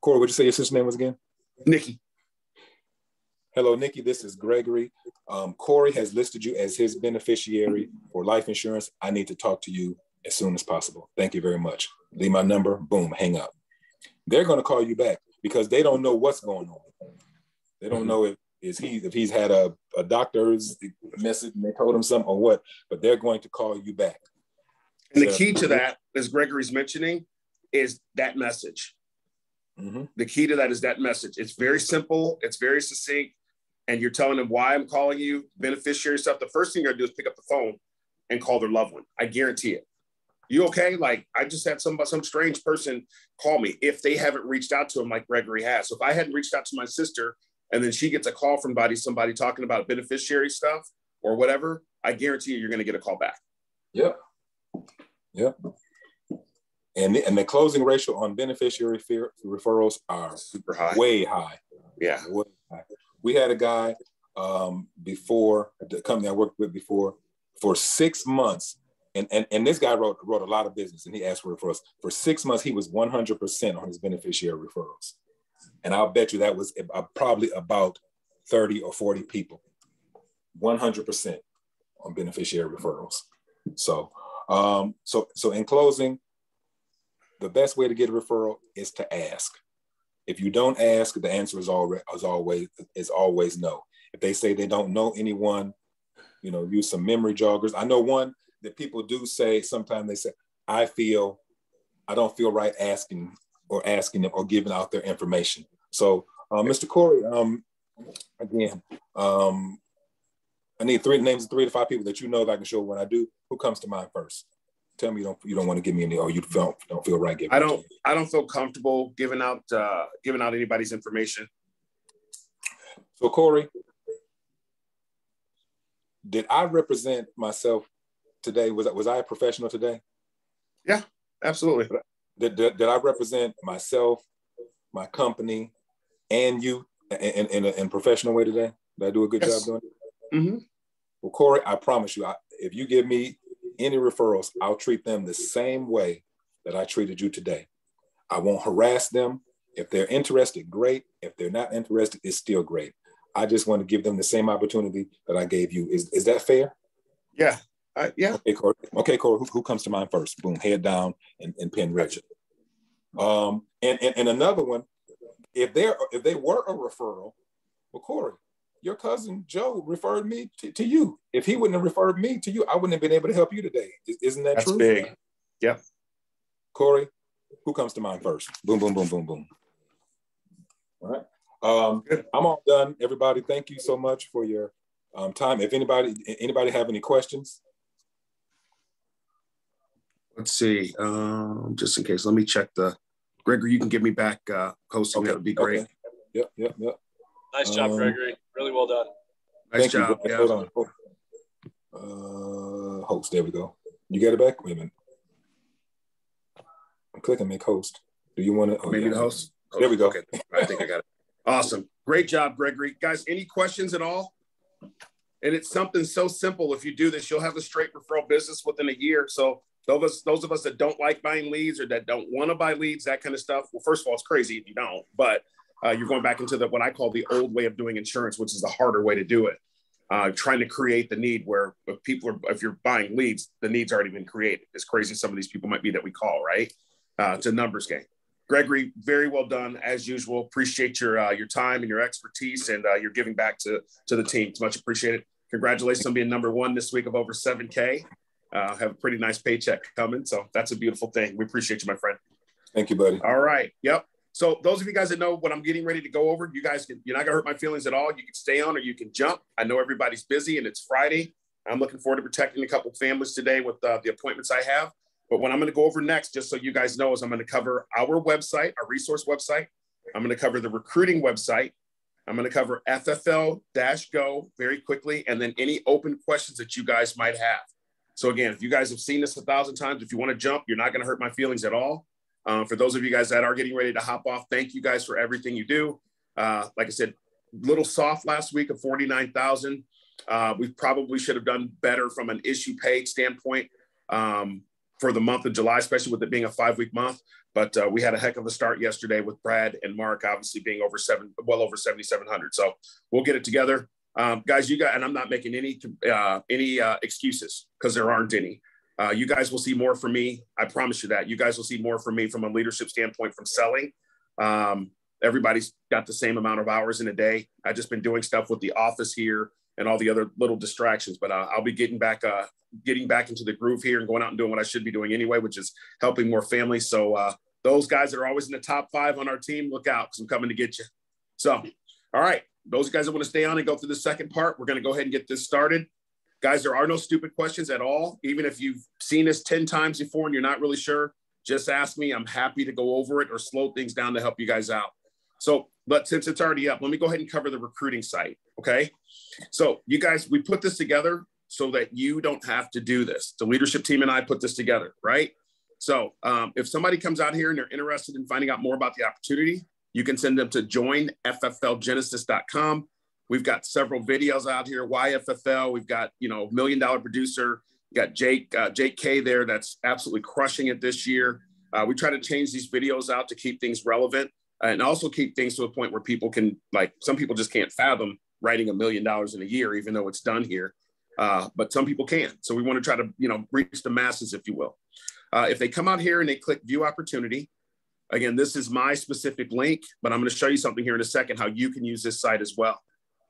Corey, would you say your sister's name was again? Nikki. Hello, Nikki. This is Gregory. Um, Corey has listed you as his beneficiary for life insurance. I need to talk to you as soon as possible. Thank you very much. Leave my number. Boom, hang up. They're going to call you back because they don't know what's going on. They don't mm-hmm. know if is he if he's had a, a doctor's message and they told him something or what, but they're going to call you back. And so, the key to that, as Gregory's mentioning, is that message. Mm-hmm. The key to that is that message. It's very simple, it's very succinct, and you're telling them why I'm calling you, beneficiary stuff. The first thing you're gonna do is pick up the phone and call their loved one. I guarantee it. You okay? Like I just had some some strange person call me if they haven't reached out to him like Gregory has. So if I hadn't reached out to my sister and then she gets a call from somebody, somebody talking about beneficiary stuff or whatever, I guarantee you, you're going to get a call back. Yep. Yep. And the, and the closing ratio on beneficiary referrals are super high, way high. Yeah. Way. We had a guy um, before the company I worked with before for six months. And, and, and this guy wrote, wrote a lot of business and he asked for referrals. For six months, he was 100% on his beneficiary referrals. And I'll bet you that was probably about 30 or 40 people. 100% on beneficiary referrals. So, um, so, so in closing, the best way to get a referral is to ask. If you don't ask, the answer is always is always is always no. If they say they don't know anyone, you know, use some memory joggers. I know one that people do say sometimes they say, I feel I don't feel right asking or asking them or giving out their information. So, uh, Mr. Corey, um, again, um, I need three names of three to five people that you know that I can show when I do. Who comes to mind first? Tell me you don't you don't want to give me any or you don't don't feel right giving. I don't I don't feel comfortable giving out uh, giving out anybody's information. So Corey, did I represent myself today? Was was I a professional today? Yeah, absolutely. Did, did, did I represent myself, my company, and you in, in, in a professional way today? Did I do a good yes. job doing it? Mm-hmm. Well, Corey, I promise you, I, if you give me any referrals, I'll treat them the same way that I treated you today. I won't harass them. If they're interested, great. If they're not interested, it's still great. I just want to give them the same opportunity that I gave you. Is, is that fair? Yeah. Uh, yeah. Okay, Corey. Okay, Corey. Who, who, comes to mind first? Boom, head down and, and pin Richard. Um, and, and, and another one, if they're if they were a referral, well, Corey, your cousin Joe referred me to, to, you. If he wouldn't have referred me to you, I wouldn't have been able to help you today. Isn't that That's true? big. Yep. Corey, who comes to mind first? Boom, boom, boom, boom, boom. All right. Um, I'm all done. Everybody, thank you so much for your um, time. If anybody anybody have any questions, let's see. Um, just in case, let me check the. Gregory, you can give me back uh, hosting. Okay. That would be great. Okay. Yep, yep, yep. Nice job, um, Gregory. Really well done. Nice job. You. Hold on. Uh, host. There we go. You got it back. Wait a minute. I'm clicking make host. Do you want to? Oh, Maybe yeah. the host. There we go. Okay. I think I got it. Awesome. Great job, Gregory. Guys, any questions at all? And it's something so simple. If you do this, you'll have a straight referral business within a year. So those of us, those of us that don't like buying leads or that don't want to buy leads, that kind of stuff. Well, first of all, it's crazy if you don't, but uh, you're going back into the what I call the old way of doing insurance, which is the harder way to do it. Uh, trying to create the need where if people are, if you're buying leads, the need's already been created. As crazy as some of these people might be that we call, right? Uh, it's a numbers game. Gregory, very well done as usual. Appreciate your uh, your time and your expertise and uh, your giving back to to the team. It's much appreciated. Congratulations on being number one this week of over 7K. Uh, have a pretty nice paycheck coming. So that's a beautiful thing. We appreciate you, my friend. Thank you, buddy. All right. Yep. So those of you guys that know what I'm getting ready to go over, you guys can, you're not gonna hurt my feelings at all. You can stay on or you can jump. I know everybody's busy and it's Friday. I'm looking forward to protecting a couple families today with uh, the appointments I have. But what I'm going to go over next, just so you guys know, is I'm going to cover our website, our resource website. I'm going to cover the recruiting website. I'm going to cover FFL dash go very quickly, and then any open questions that you guys might have. So again, if you guys have seen this a thousand times, if you want to jump, you're not going to hurt my feelings at all. Uh, for those of you guys that are getting ready to hop off, thank you guys for everything you do. Uh, like I said, little soft last week of 49,000. Uh, we probably should have done better from an issue paid standpoint um, for the month of July, especially with it being a five week month. But uh, we had a heck of a start yesterday with Brad and Mark, obviously being over seven, well over 7,700. So we'll get it together. Um, guys, you got, and I'm not making any uh, any uh, excuses because there aren't any. Uh, you guys will see more from me. I promise you that. You guys will see more from me from a leadership standpoint from selling. Um, everybody's got the same amount of hours in a day. I've just been doing stuff with the office here and all the other little distractions, but uh, I'll be getting back, uh, getting back into the groove here and going out and doing what I should be doing anyway, which is helping more families. So uh, those guys that are always in the top five on our team, look out because I'm coming to get you. So, all right, those guys that want to stay on and go through the second part, we're going to go ahead and get this started. Guys, there are no stupid questions at all. Even if you've seen this 10 times before and you're not really sure, just ask me. I'm happy to go over it or slow things down to help you guys out. So, but since it's already up, let me go ahead and cover the recruiting site. Okay. So, you guys, we put this together so that you don't have to do this. The leadership team and I put this together, right? So, um, if somebody comes out here and they're interested in finding out more about the opportunity, you can send them to joinfflgenesis.com. We've got several videos out here. YFFL. We've got you know million dollar producer. We got Jake uh, Jake K there. That's absolutely crushing it this year. Uh, we try to change these videos out to keep things relevant and also keep things to a point where people can like some people just can't fathom writing a million dollars in a year, even though it's done here. Uh, but some people can. So we want to try to, you know, reach the masses, if you will. Uh, if they come out here and they click view opportunity, again, this is my specific link, but I'm going to show you something here in a second, how you can use this site as well.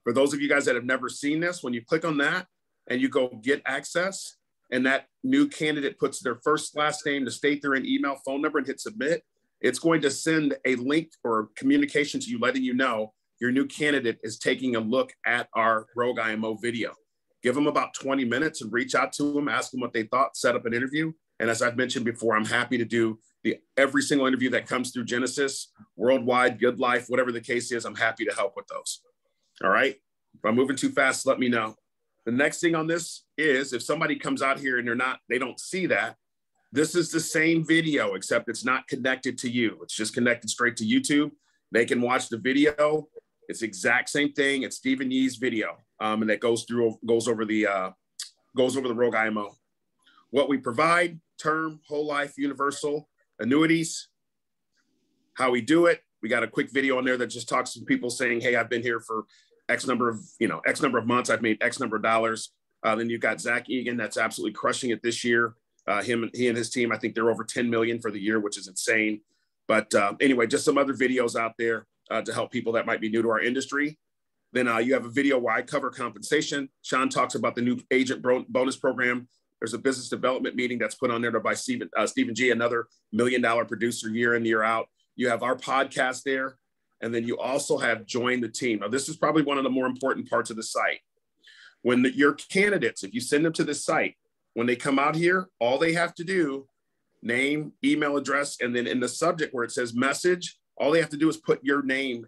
For those of you guys that have never seen this, when you click on that and you go get access, and that new candidate puts their first last name, the state they're in, email, phone number, and hit submit, it's going to send a link or communication to you letting you know your new candidate is taking a look at our Rogue IMO video. Give them about 20 minutes and reach out to them, ask them what they thought, set up an interview. And as I've mentioned before, I'm happy to do the every single interview that comes through Genesis, worldwide, good life, whatever the case is, I'm happy to help with those. All right. If I'm moving too fast, let me know. The next thing on this is if somebody comes out here and they're not, they don't see that, this is the same video, except it's not connected to you. It's just connected straight to YouTube. They can watch the video. It's exact same thing. It's Stephen Yee's video, um, and that goes through goes over the uh, goes over the Rogue IMO. What we provide: term, whole life, universal annuities. How we do it. We got a quick video on there that just talks to people saying, "Hey, I've been here for X number of, you know, X number of months. I've made X number of dollars. Uh, then you've got Zach Egan that's absolutely crushing it this year. Uh, him, he and his team, I think they're over 10 million for the year, which is insane. But uh, anyway, just some other videos out there uh, to help people that might be new to our industry. Then uh, you have a video where I cover compensation. Sean talks about the new agent bonus program. There's a business development meeting that's put on there by Stephen, uh, Stephen G, another million dollar producer year in, year out. You have our podcast there. And then you also have join the team. Now, this is probably one of the more important parts of the site. When the, your candidates, if you send them to the site, when they come out here, all they have to do, name, email address, and then in the subject where it says message, all they have to do is put your name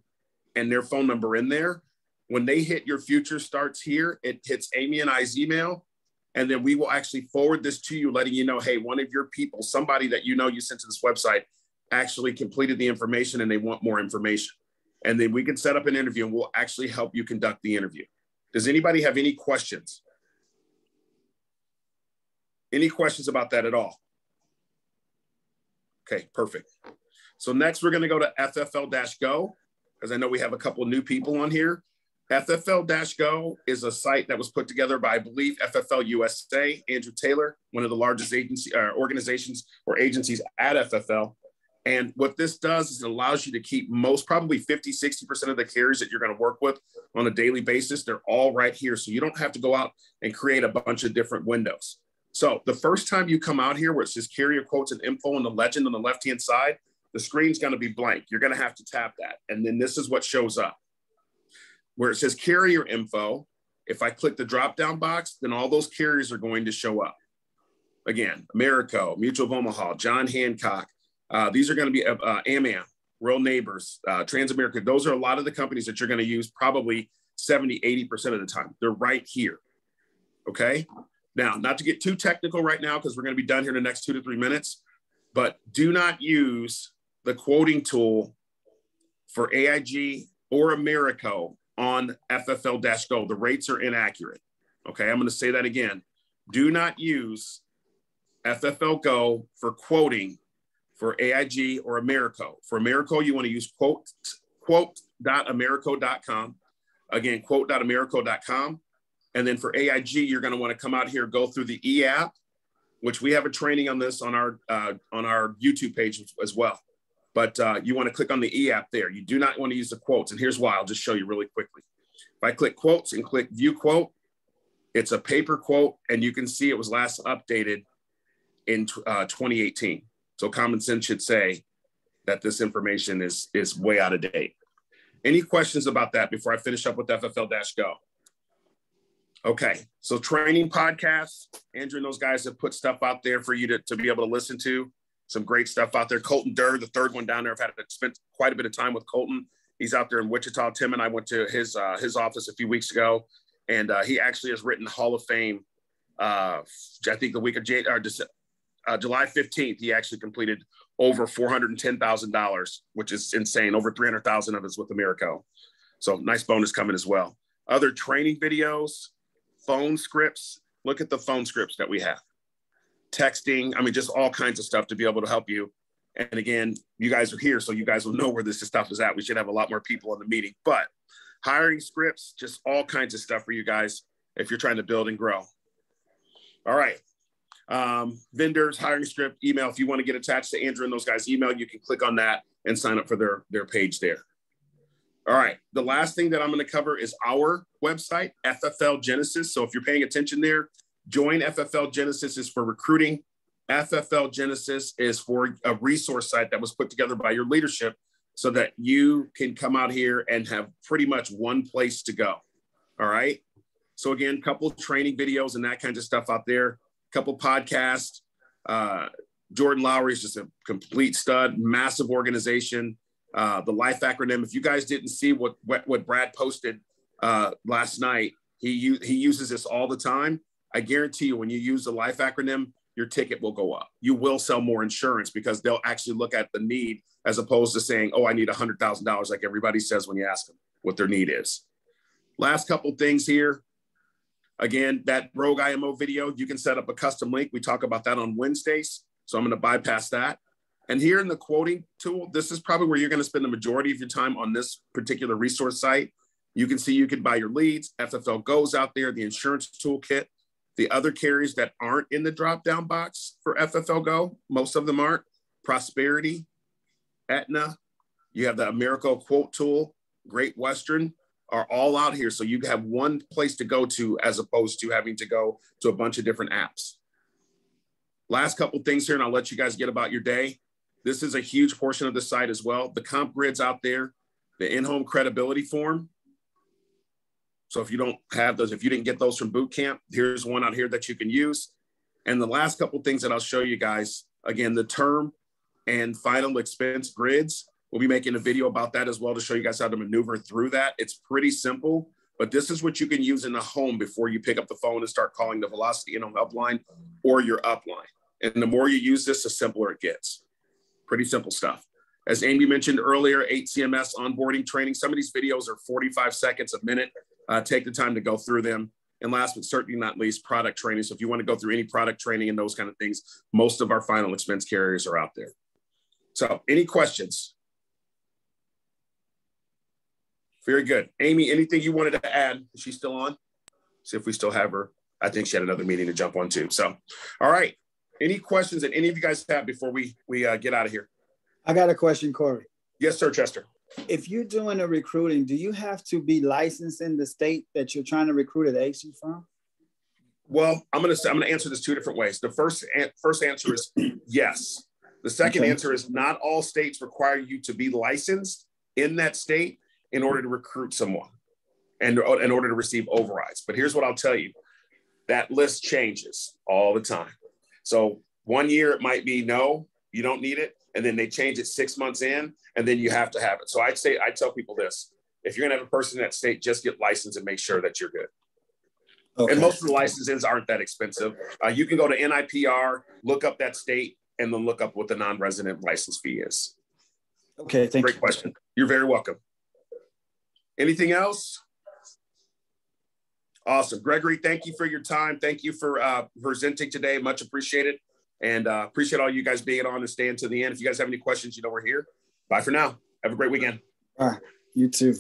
and their phone number in there. When they hit your future starts here, it hits Amy and I's email. And then we will actually forward this to you, letting you know, hey, one of your people, somebody that you know you sent to this website, actually completed the information and they want more information and then we can set up an interview and we'll actually help you conduct the interview. Does anybody have any questions? Any questions about that at all? Okay, perfect. So next we're gonna go to FFL-Go because I know we have a couple new people on here. FFL-Go is a site that was put together by, I believe, FFL USA, Andrew Taylor, one of the largest agency uh, organizations or agencies at FFL. And what this does is it allows you to keep most, probably 50, 60% of the carriers that you're going to work with on a daily basis. They're all right here. So you don't have to go out and create a bunch of different windows. So the first time you come out here where it says carrier quotes and info and the legend on the left-hand side, the screen's going to be blank. You're going to have to tap that. And then this is what shows up. Where it says carrier info, if I click the drop-down box, then all those carriers are going to show up. Again, Americo, Mutual of Omaha, John Hancock, uh, these are going to be uh, uh AmAm, Royal Neighbors, uh, Transamerica. Those are a lot of the companies that you're going to use probably 70, 80% of the time. They're right here. Okay. Now, not to get too technical right now, because we're going to be done here in the next two to three minutes, but do not use the quoting tool for AIG or Americo on FFL-Go. The rates are inaccurate. Okay, I'm going to say that again. Do not use FFL-Go for quoting for AIG or Americo. For Americo, you want to use quote, quote.americo.com. Again, quote.americo.com. And then for AIG, you're going to want to come out here, go through the e app, which we have a training on this on our uh, on our YouTube page as well. But uh, you want to click on the e app there. You do not want to use the quotes. And here's why. I'll just show you really quickly. If I click quotes and click view quote, it's a paper quote, and you can see it was last updated in uh, 2018. So common sense should say that this information is, is way out of date. Any questions about that before I finish up with FFL-Go? Okay, so training podcasts, Andrew and those guys have put stuff out there for you to, to be able to listen to. Some great stuff out there. Colton Durr, the third one down there. I've had spent quite a bit of time with Colton. He's out there in Wichita. Tim and I went to his uh, his office a few weeks ago, and uh, he actually has written Hall of Fame. Uh, I think the week of Jan- or uh, July 15th, he actually completed over $410,000, which is insane. Over 300,000 of it's with Americo. So nice bonus coming as well. Other training videos, phone scripts. Look at the phone scripts that we have. Texting, I mean, just all kinds of stuff to be able to help you. And again, you guys are here, so you guys will know where this stuff is at. We should have a lot more people in the meeting. But hiring scripts, just all kinds of stuff for you guys if you're trying to build and grow. All right. Um, vendors, hiring script, email. If you want to get attached to Andrew and those guys' email, you can click on that and sign up for their, their page there. All right. The last thing that I'm going to cover is our website, FFL Genesis. So if you're paying attention there, join FFL Genesis is for recruiting. FFL Genesis is for a resource site that was put together by your leadership so that you can come out here and have pretty much one place to go. All right. So again, couple training videos and that kind of stuff out there, couple podcasts. Uh, Jordan Lowry is just a complete stud, massive organization. Uh, the life acronym. If you guys didn't see what what, what Brad posted uh, last night, he he uses this all the time. I guarantee you, when you use the life acronym, your ticket will go up. You will sell more insurance because they'll actually look at the need as opposed to saying, "Oh, I need hundred thousand dollars," like everybody says when you ask them what their need is. Last couple things here. Again, that Rogue IMO video, you can set up a custom link. We talk about that on Wednesdays. So I'm going to bypass that. And here in the quoting tool, this is probably where you're going to spend the majority of your time on this particular resource site. You can see you can buy your leads. FFL goes out there, the insurance toolkit, the other carriers that aren't in the drop down box for FFL Go, most of them aren't. Prosperity, Aetna, you have the Americo quote tool, Great Western are all out here. So you have one place to go to as opposed to having to go to a bunch of different apps. Last couple things here, and I'll let you guys get about your day. This is a huge portion of the site as well. The comp grids out there, the in-home credibility form. So if you don't have those, if you didn't get those from boot camp, here's one out here that you can use. And the last couple things that I'll show you guys, again, the term and final expense grids. We'll be making a video about that as well to show you guys how to maneuver through that. It's pretty simple, but this is what you can use in the home before you pick up the phone and start calling the Velocity in-home upline or your upline. And the more you use this, the simpler it gets. Pretty simple stuff. As Amy mentioned earlier, 8CMS onboarding training. Some of these videos are 45 seconds a minute. Uh, take the time to go through them. And last but certainly not least, product training. So if you want to go through any product training and those kind of things, most of our final expense carriers are out there. So any questions? Very good. Amy, anything you wanted to add? Is she still on? See if we still have her. I think she had another meeting to jump on too. So, all right. Any questions that any of you guys have before we we uh, get out of here? I got a question, Corey. Yes, sir, Chester. If you're doing a recruiting, do you have to be licensed in the state that you're trying to recruit an agency from? Well, I'm gonna I'm gonna answer this two different ways. The first first answer is yes. The second okay. answer is not all states require you to be licensed in that state in order to recruit someone and in order to receive overrides. But here's what I'll tell you that list changes all the time. So one year it might be no, you don't need it. And then they change it six months in, and then you have to have it. So I'd say, I tell people this if you're going to have a person in that state, just get licensed and make sure that you're good. Okay. And most of the licenses aren't that expensive. Uh, you can go to NIPR, look up that state, and then look up what the non resident license fee is. Okay, thank Great you. question. You're very welcome. Anything else? Awesome. Gregory, thank you for your time. Thank you for uh, presenting today. Much appreciated. And uh, appreciate all you guys being on and staying to the end. If you guys have any questions, you know we're here. Bye for now. Have a great weekend. Right. You too.